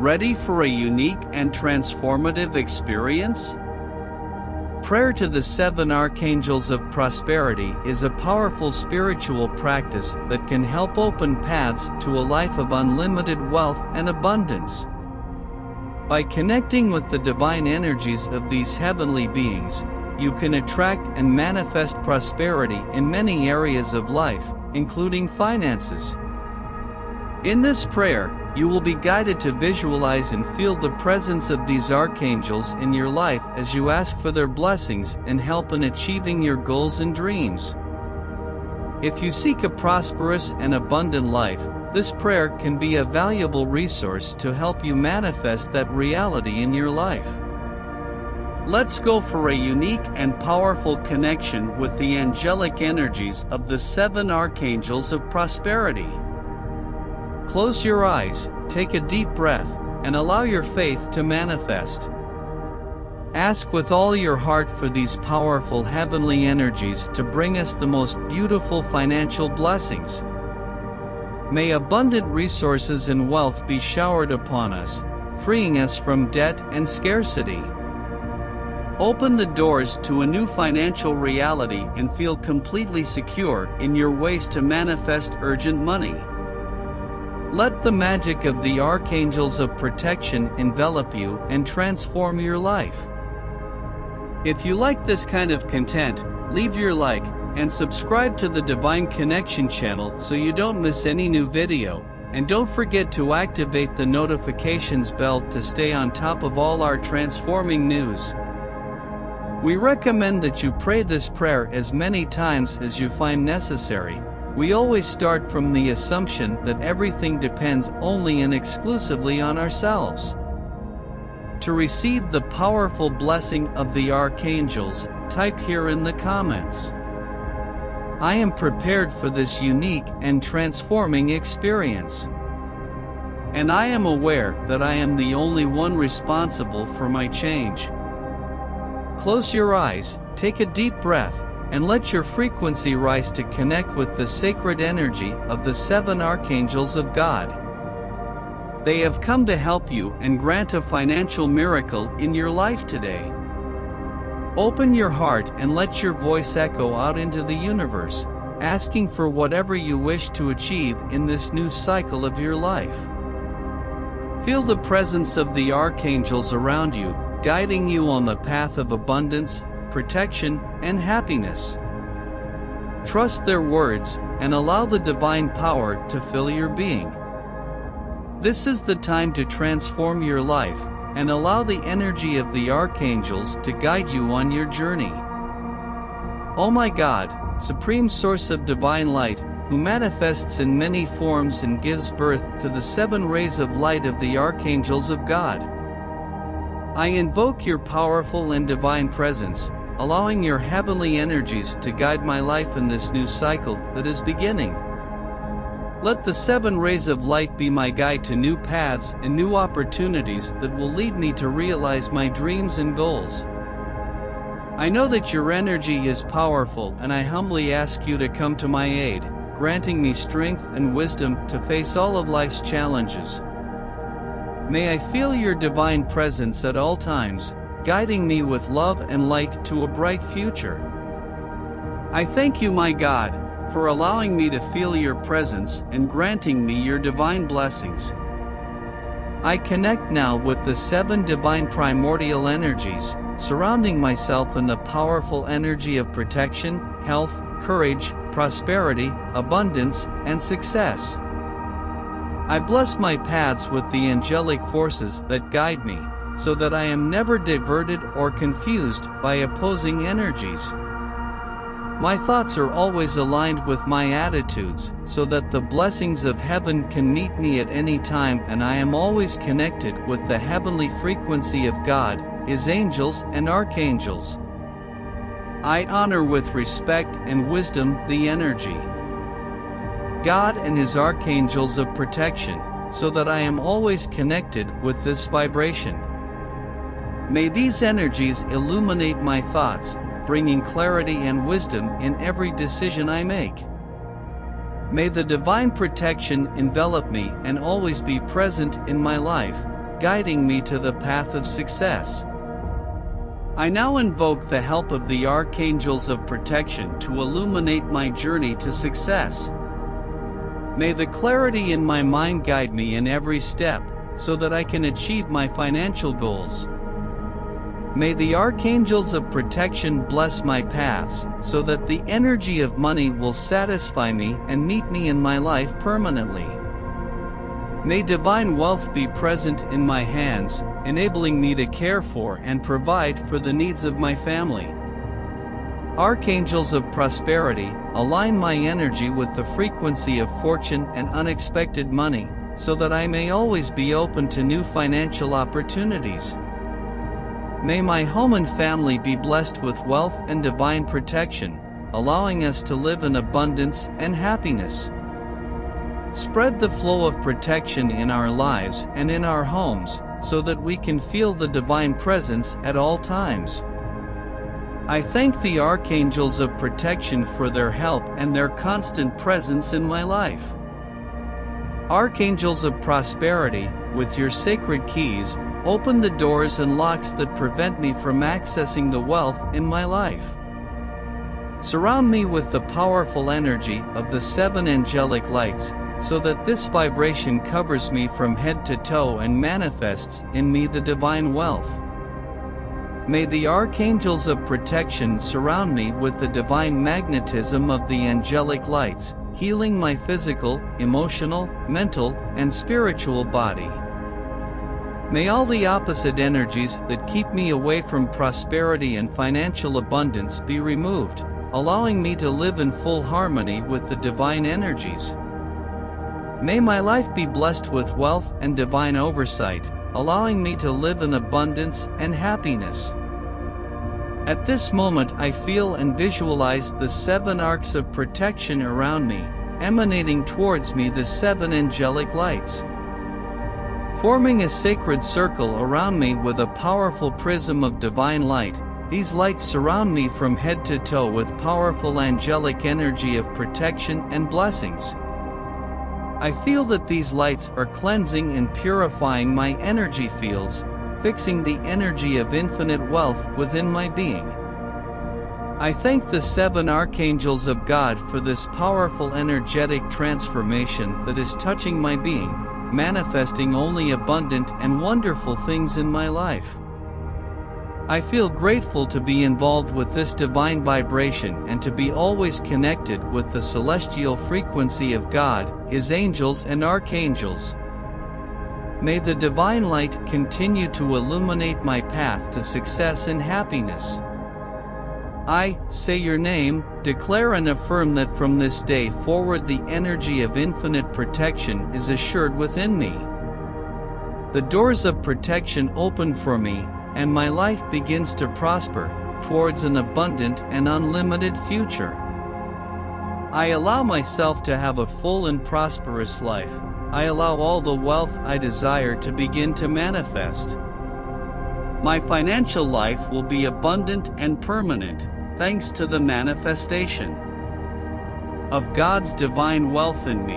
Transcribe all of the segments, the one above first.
Ready for a unique and transformative experience? Prayer to the seven archangels of prosperity is a powerful spiritual practice that can help open paths to a life of unlimited wealth and abundance. By connecting with the divine energies of these heavenly beings, you can attract and manifest prosperity in many areas of life, including finances. In this prayer, you will be guided to visualize and feel the presence of these archangels in your life as you ask for their blessings and help in achieving your goals and dreams. If you seek a prosperous and abundant life, this prayer can be a valuable resource to help you manifest that reality in your life. Let's go for a unique and powerful connection with the angelic energies of the seven archangels of prosperity. Close your eyes, take a deep breath, and allow your faith to manifest. Ask with all your heart for these powerful heavenly energies to bring us the most beautiful financial blessings. May abundant resources and wealth be showered upon us, freeing us from debt and scarcity. Open the doors to a new financial reality and feel completely secure in your ways to manifest urgent money. Let the magic of the archangels of protection envelop you and transform your life. If you like this kind of content, leave your like and subscribe to the Divine Connection channel so you don't miss any new video. And don't forget to activate the notifications bell to stay on top of all our transforming news. We recommend that you pray this prayer as many times as you find necessary we always start from the assumption that everything depends only and exclusively on ourselves. To receive the powerful blessing of the archangels, type here in the comments. I am prepared for this unique and transforming experience. And I am aware that I am the only one responsible for my change. Close your eyes, take a deep breath, and let your frequency rise to connect with the sacred energy of the seven archangels of God. They have come to help you and grant a financial miracle in your life today. Open your heart and let your voice echo out into the universe, asking for whatever you wish to achieve in this new cycle of your life. Feel the presence of the archangels around you, guiding you on the path of abundance, protection, and happiness. Trust their words and allow the divine power to fill your being. This is the time to transform your life and allow the energy of the archangels to guide you on your journey. Oh my God, Supreme Source of Divine Light, who manifests in many forms and gives birth to the seven rays of light of the archangels of God. I invoke your powerful and divine presence, allowing your heavenly energies to guide my life in this new cycle that is beginning. Let the seven rays of light be my guide to new paths and new opportunities that will lead me to realize my dreams and goals. I know that your energy is powerful and I humbly ask you to come to my aid, granting me strength and wisdom to face all of life's challenges. May I feel your divine presence at all times, guiding me with love and light to a bright future. I thank you, my God, for allowing me to feel your presence and granting me your divine blessings. I connect now with the seven divine primordial energies, surrounding myself in the powerful energy of protection, health, courage, prosperity, abundance, and success. I bless my paths with the angelic forces that guide me so that I am never diverted or confused by opposing energies. My thoughts are always aligned with my attitudes, so that the blessings of heaven can meet me at any time, and I am always connected with the heavenly frequency of God, His angels, and archangels. I honor with respect and wisdom the energy. God and His archangels of protection, so that I am always connected with this vibration. May these energies illuminate my thoughts, bringing clarity and wisdom in every decision I make. May the divine protection envelop me and always be present in my life, guiding me to the path of success. I now invoke the help of the archangels of protection to illuminate my journey to success. May the clarity in my mind guide me in every step, so that I can achieve my financial goals. May the archangels of protection bless my paths, so that the energy of money will satisfy me and meet me in my life permanently. May divine wealth be present in my hands, enabling me to care for and provide for the needs of my family. Archangels of prosperity, align my energy with the frequency of fortune and unexpected money, so that I may always be open to new financial opportunities. May my home and family be blessed with wealth and divine protection, allowing us to live in abundance and happiness. Spread the flow of protection in our lives and in our homes, so that we can feel the divine presence at all times. I thank the archangels of protection for their help and their constant presence in my life. Archangels of prosperity, with your sacred keys, Open the doors and locks that prevent me from accessing the wealth in my life. Surround me with the powerful energy of the seven angelic lights, so that this vibration covers me from head to toe and manifests in me the divine wealth. May the archangels of protection surround me with the divine magnetism of the angelic lights, healing my physical, emotional, mental, and spiritual body. May all the opposite energies that keep me away from prosperity and financial abundance be removed, allowing me to live in full harmony with the divine energies. May my life be blessed with wealth and divine oversight, allowing me to live in abundance and happiness. At this moment I feel and visualize the seven arcs of protection around me, emanating towards me the seven angelic lights forming a sacred circle around me with a powerful prism of divine light. These lights surround me from head to toe with powerful angelic energy of protection and blessings. I feel that these lights are cleansing and purifying my energy fields, fixing the energy of infinite wealth within my being. I thank the seven archangels of God for this powerful energetic transformation that is touching my being manifesting only abundant and wonderful things in my life. I feel grateful to be involved with this divine vibration and to be always connected with the celestial frequency of God, His angels and archangels. May the divine light continue to illuminate my path to success and happiness. I, say your name, declare and affirm that from this day forward the energy of infinite protection is assured within me. The doors of protection open for me, and my life begins to prosper, towards an abundant and unlimited future. I allow myself to have a full and prosperous life. I allow all the wealth I desire to begin to manifest. My financial life will be abundant and permanent thanks to the manifestation of God's divine wealth in me.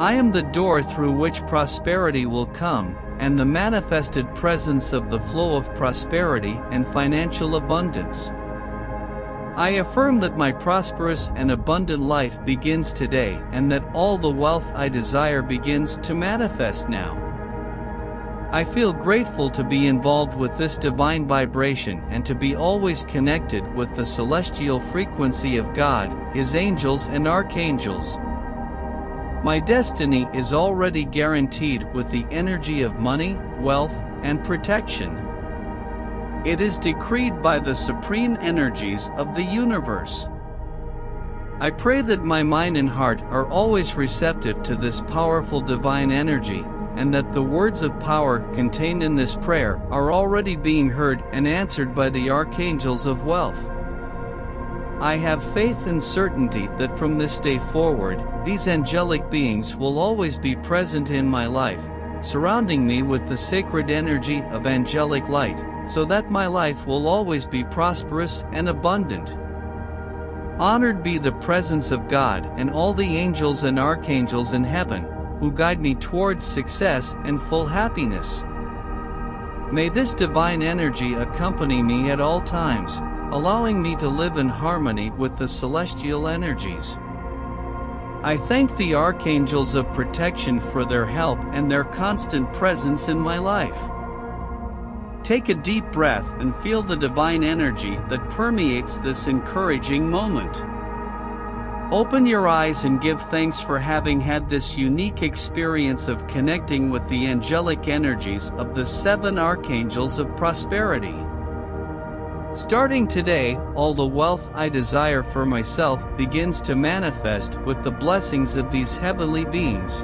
I am the door through which prosperity will come, and the manifested presence of the flow of prosperity and financial abundance. I affirm that my prosperous and abundant life begins today and that all the wealth I desire begins to manifest now. I feel grateful to be involved with this divine vibration and to be always connected with the celestial frequency of God, His angels and archangels. My destiny is already guaranteed with the energy of money, wealth, and protection. It is decreed by the supreme energies of the universe. I pray that my mind and heart are always receptive to this powerful divine energy and that the words of power contained in this prayer are already being heard and answered by the archangels of wealth. I have faith and certainty that from this day forward, these angelic beings will always be present in my life, surrounding me with the sacred energy of angelic light, so that my life will always be prosperous and abundant. Honored be the presence of God and all the angels and archangels in heaven, who guide me towards success and full happiness. May this divine energy accompany me at all times, allowing me to live in harmony with the celestial energies. I thank the archangels of protection for their help and their constant presence in my life. Take a deep breath and feel the divine energy that permeates this encouraging moment. Open your eyes and give thanks for having had this unique experience of connecting with the angelic energies of the seven archangels of prosperity. Starting today, all the wealth I desire for myself begins to manifest with the blessings of these heavenly beings.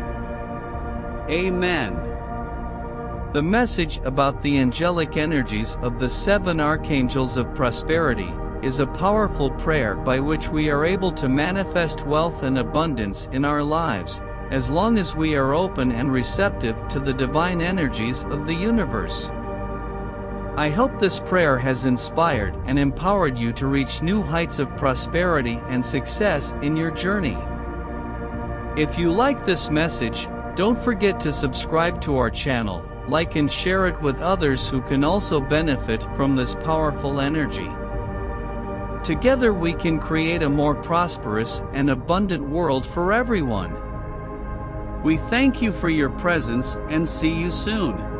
Amen. The message about the angelic energies of the seven archangels of prosperity is a powerful prayer by which we are able to manifest wealth and abundance in our lives, as long as we are open and receptive to the divine energies of the universe. I hope this prayer has inspired and empowered you to reach new heights of prosperity and success in your journey. If you like this message, don't forget to subscribe to our channel, like and share it with others who can also benefit from this powerful energy. Together we can create a more prosperous and abundant world for everyone. We thank you for your presence and see you soon.